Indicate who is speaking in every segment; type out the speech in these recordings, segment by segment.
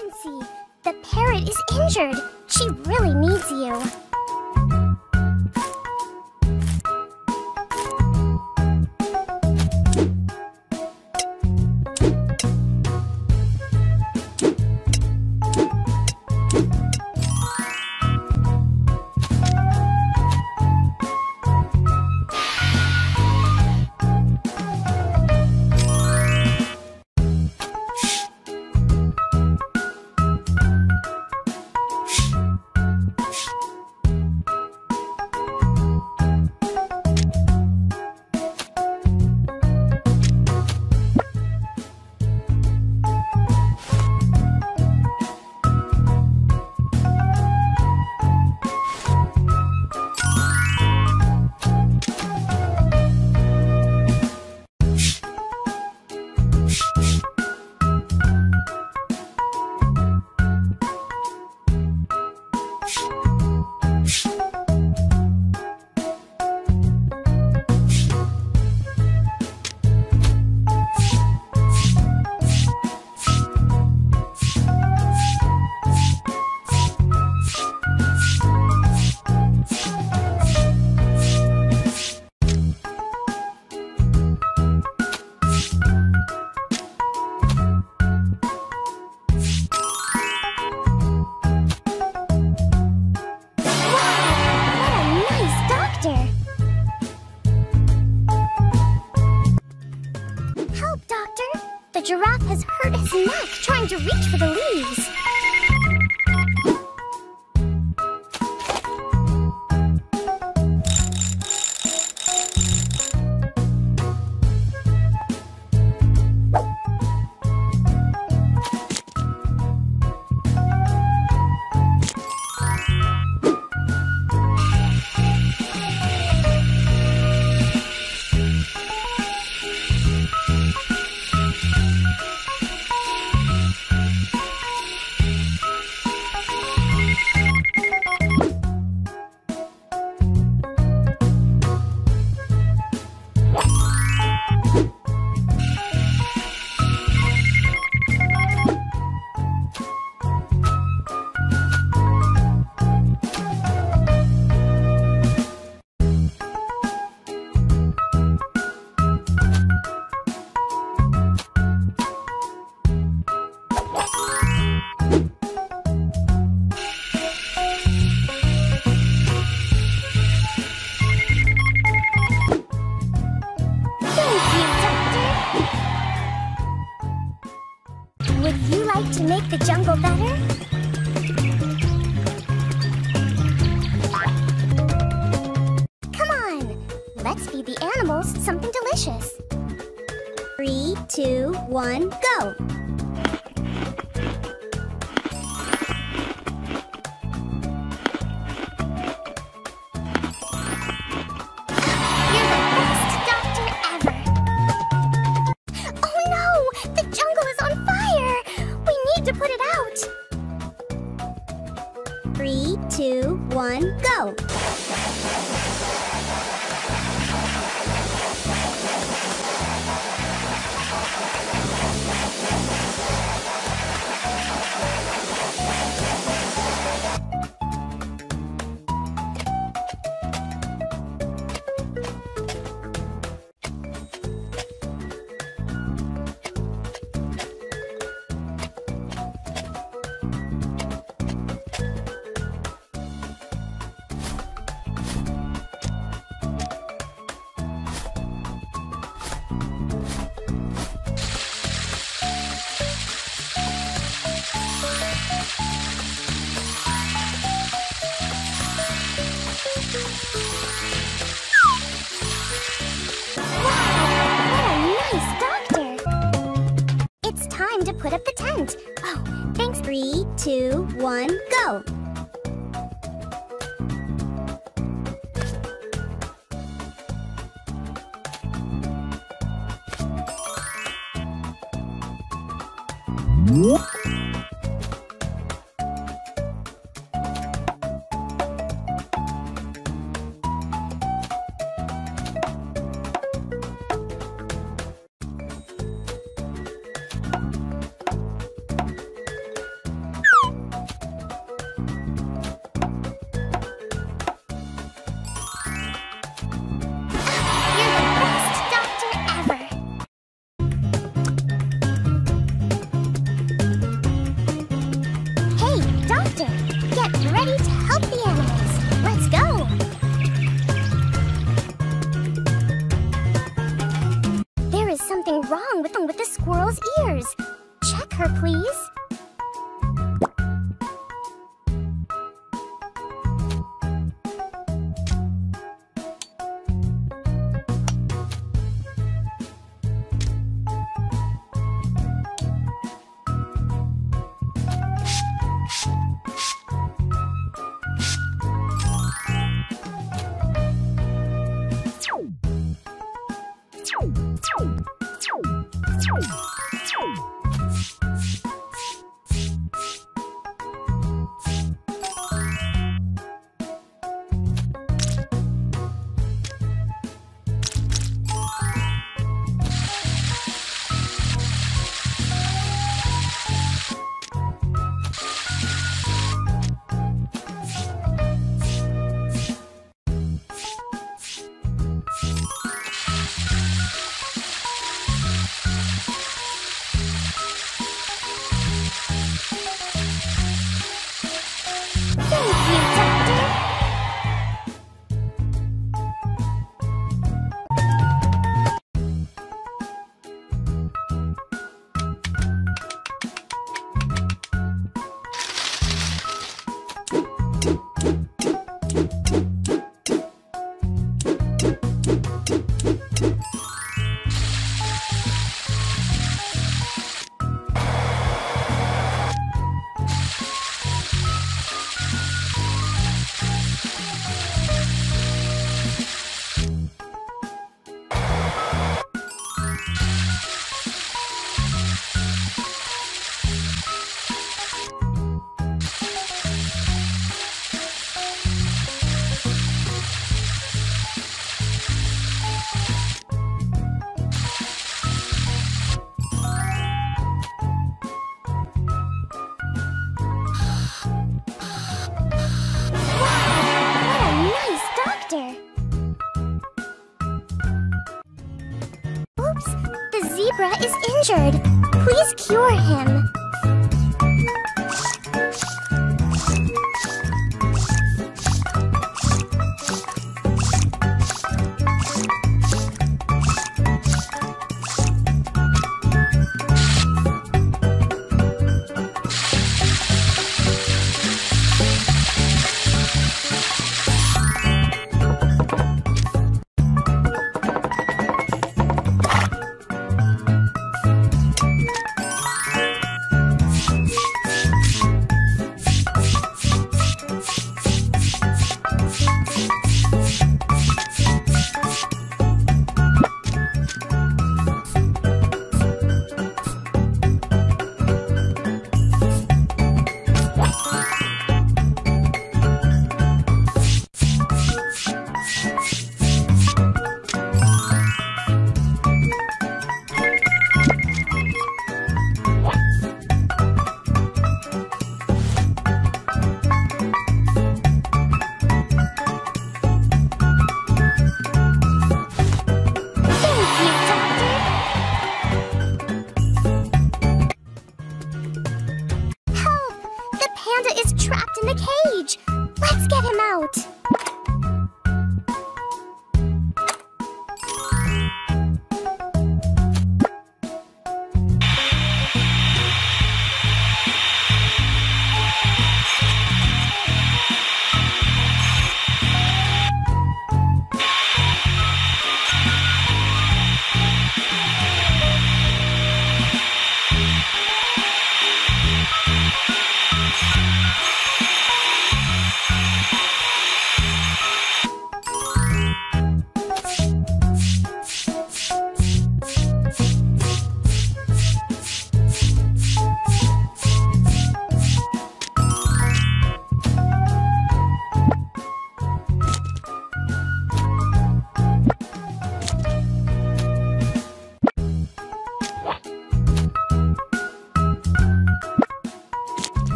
Speaker 1: emergency! The parrot is injured! She really needs you! go!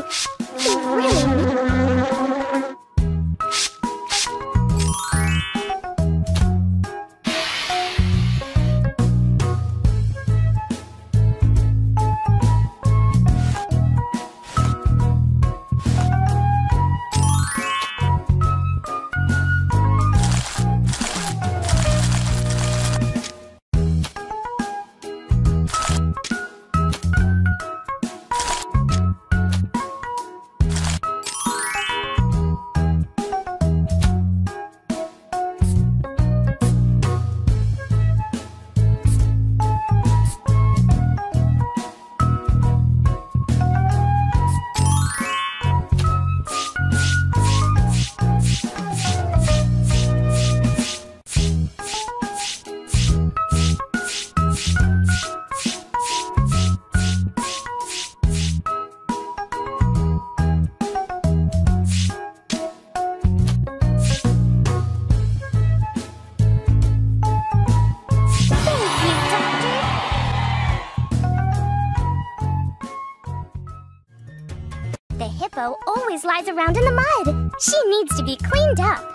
Speaker 1: you. The hippo always lies around in the mud. She needs to be cleaned up.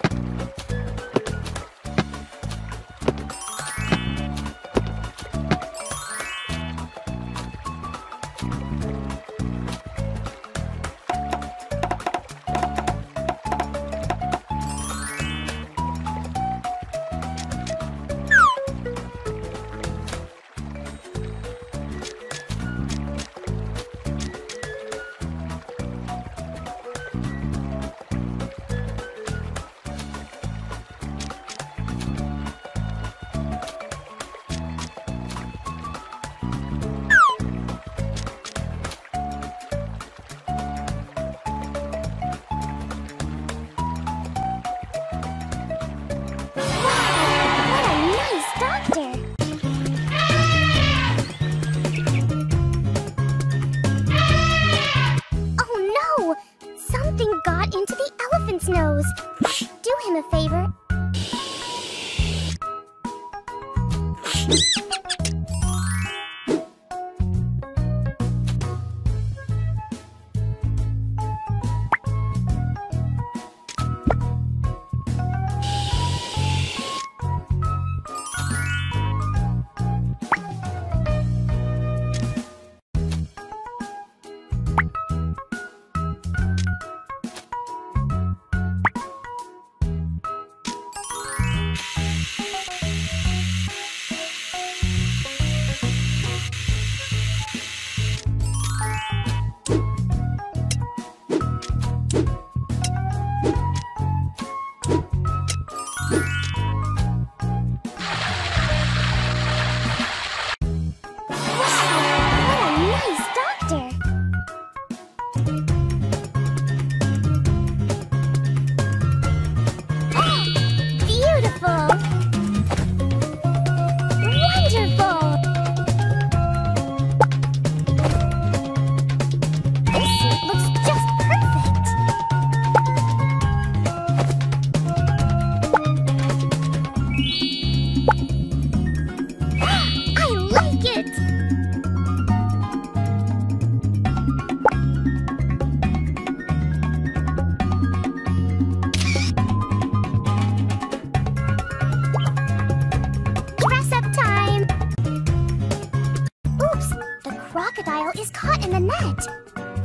Speaker 1: is caught in the net.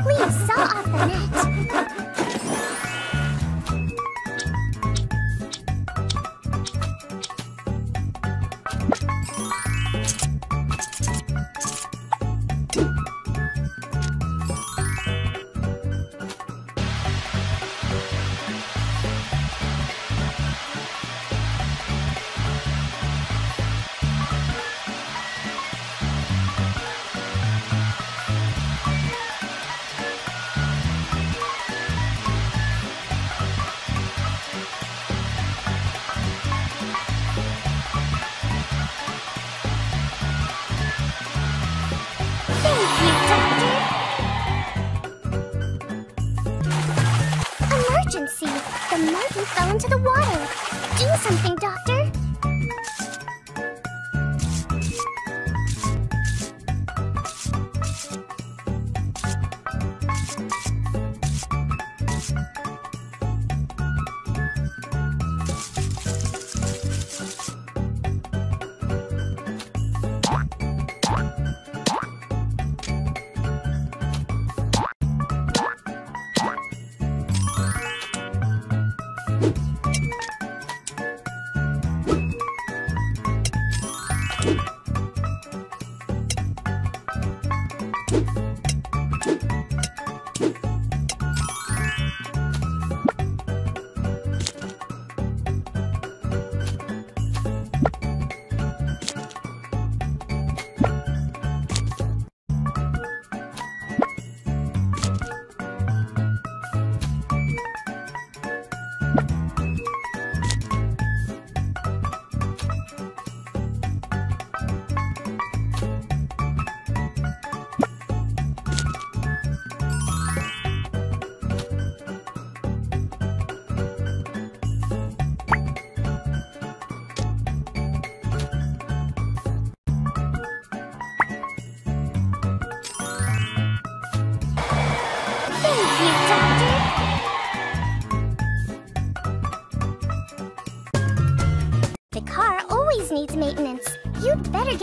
Speaker 1: Please saw off the net.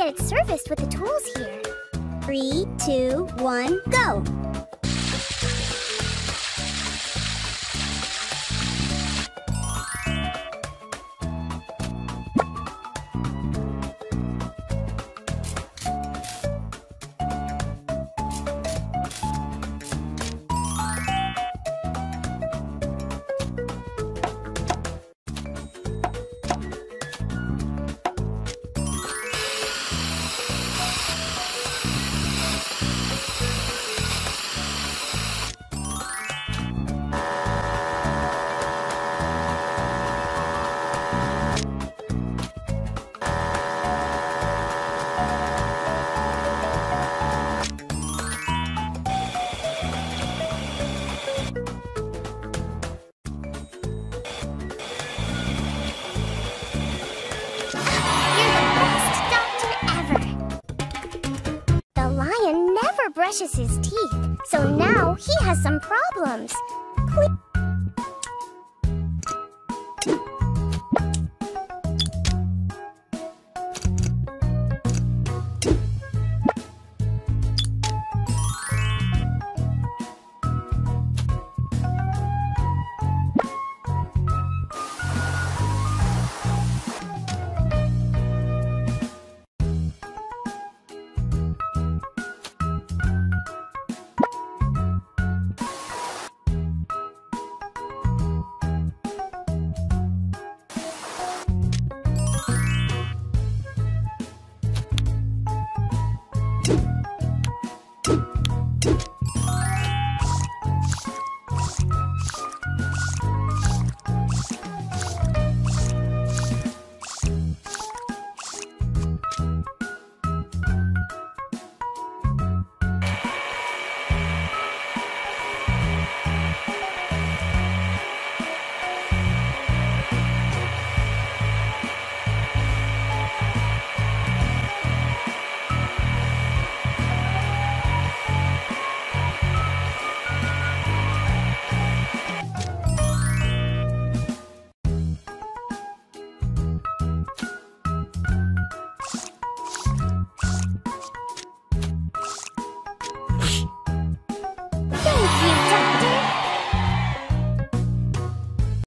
Speaker 1: Get it serviced with the tools here. Three, two, one, go! Brushes his teeth, so now he has some problems.